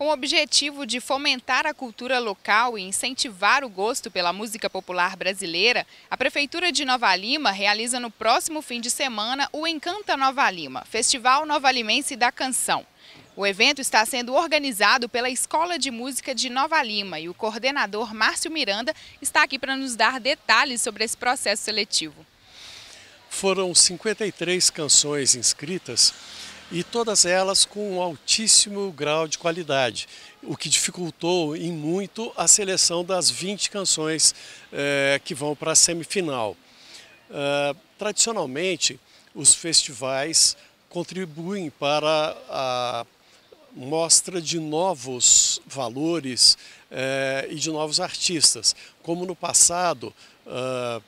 Com o objetivo de fomentar a cultura local e incentivar o gosto pela música popular brasileira, a Prefeitura de Nova Lima realiza no próximo fim de semana o Encanta Nova Lima, Festival Nova Limense da Canção. O evento está sendo organizado pela Escola de Música de Nova Lima e o coordenador Márcio Miranda está aqui para nos dar detalhes sobre esse processo seletivo. Foram 53 canções inscritas e todas elas com um altíssimo grau de qualidade, o que dificultou em muito a seleção das 20 canções eh, que vão para a semifinal. Uh, tradicionalmente, os festivais contribuem para a mostra de novos valores eh, e de novos artistas, como no passado. Uh,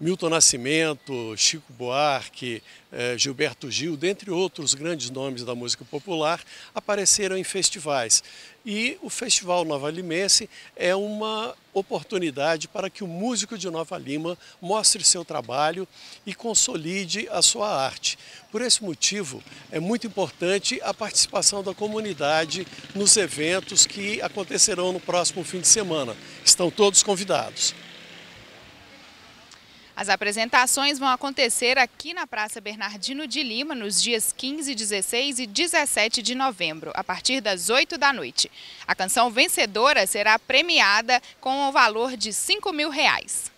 Milton Nascimento, Chico Buarque, eh, Gilberto Gil, dentre outros grandes nomes da música popular, apareceram em festivais. E o Festival Nova Limense é uma oportunidade para que o músico de Nova Lima mostre seu trabalho e consolide a sua arte. Por esse motivo, é muito importante a participação da comunidade nos eventos que acontecerão no próximo fim de semana. Estão todos convidados. As apresentações vão acontecer aqui na Praça Bernardino de Lima nos dias 15, 16 e 17 de novembro, a partir das 8 da noite. A canção vencedora será premiada com o valor de 5 mil reais.